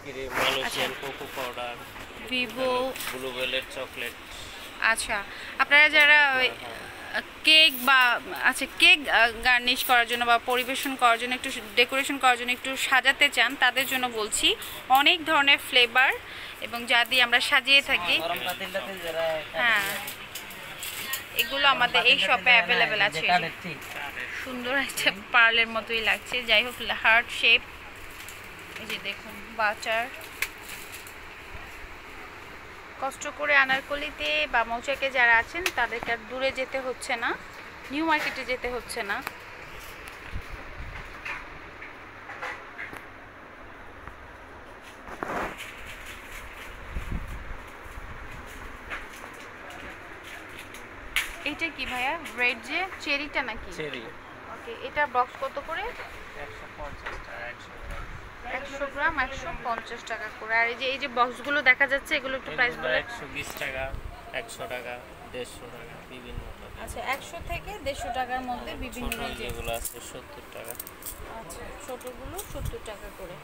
Ice cream Malaysian cocoa powder Vivo ব্লুবেলের chocolate আচ্ছা আপনারা যারা কেক বা আচ্ছা কেক গার্নিশ করার জন্য বা পরিবেশন করার জন্য একটু ডেকোরেশন করার জন্য একটু সাজাতে চান তাদের জন্য বলছি অনেক ধরনের ফ্লেভার এবং যা দিয়ে আমরা সাজিয়ে থাকি। পাতিলটাতে যারা হ্যাঁ। এগুলো আমাদের এই শপে অ্যাভেলেবেল আছে। সুন্দর একটা পার্লের মতোই লাগছে। যাই হোক হার্ট শেপ এই যে দেখুন বাচার কষ্ট করে আনারকলিতে বা মৌচাকে যারা আছেন তাদেরকে আর দূরে যেতে হচ্ছে না নিউ মার্কেটে যেতে হচ্ছে না। এইটা কি ভাইয়া? রেড যে চেরিটা নাকি? চেরি। ওকে এটা বক্স কত করে? একশো পঞ্চাশ টাকা একশো গ্রাম একশো পঞ্চাশ টাকা করে। আর এই যে এই যে বক্সগুলো দেখা যাচ্ছে এগুলো একটু প্রাইস বলে একশো বিশ টাকা একশো টাকা দেড়শো টাকা বিভিন্ন আচ্ছা একশো থেকে দেড়শো টাকার মধ্যে বিভিন্ন যেগুলো আছে সত্তর টাকা। আচ্ছা ছোটগুলো সত্তর টাকা করে।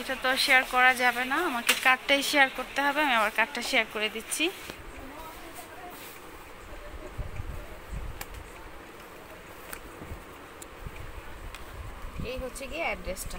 এটা তো শেয়ার করা যাবে না। আমাকে কার্ডটাই শেয়ার করতে হবে আমি আবার কার্ডটা শেয়ার করে দিচ্ছি। এই হচ্ছে গিয়ে অ্যাড্রেসটা